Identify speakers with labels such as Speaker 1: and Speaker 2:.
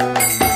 Speaker 1: Música